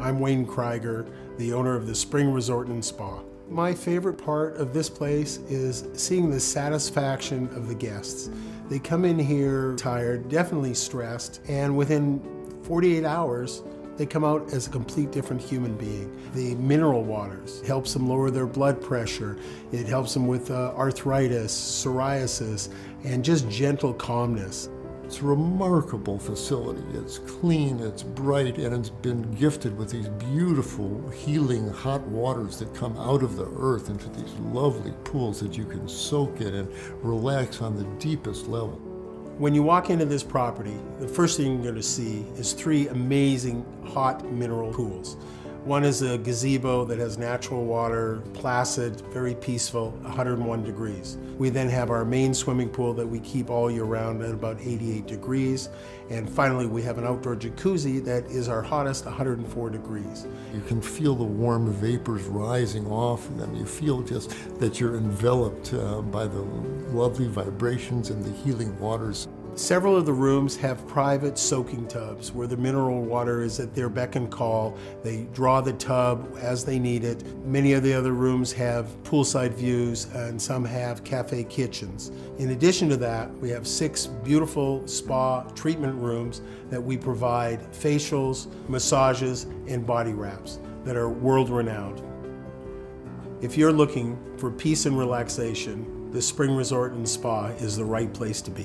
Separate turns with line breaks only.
I'm Wayne Krieger, the owner of the Spring Resort and Spa. My favorite part of this place is seeing the satisfaction of the guests. They come in here tired, definitely stressed, and within 48 hours, they come out as a complete different human being. The mineral waters helps them lower their blood pressure. It helps them with uh, arthritis, psoriasis, and just gentle calmness.
It's a remarkable facility. It's clean, it's bright, and it's been gifted with these beautiful, healing hot waters that come out of the earth into these lovely pools that you can soak in and relax on the deepest level.
When you walk into this property, the first thing you're going to see is three amazing hot mineral pools. One is a gazebo that has natural water, placid, very peaceful, 101 degrees. We then have our main swimming pool that we keep all year round at about 88 degrees. And finally, we have an outdoor jacuzzi that is our hottest, 104 degrees.
You can feel the warm vapors rising off of them. You feel just that you're enveloped uh, by the lovely vibrations and the healing waters.
Several of the rooms have private soaking tubs where the mineral water is at their beck and call. They draw the tub as they need it. Many of the other rooms have poolside views and some have cafe kitchens. In addition to that, we have six beautiful spa treatment rooms that we provide facials, massages, and body wraps that are world renowned. If you're looking for peace and relaxation, the Spring Resort and Spa is the right place to be.